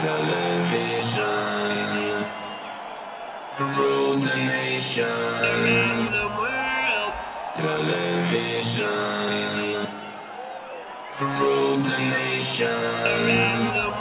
Television rules the nation. Television rules the nation.